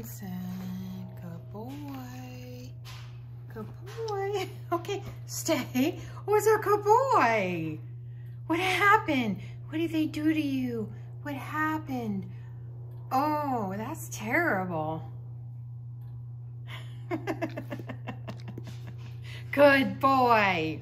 Vincent, good boy. Good boy. Okay, stay. What's a good boy? What happened? What did they do to you? What happened? Oh, that's terrible. good boy.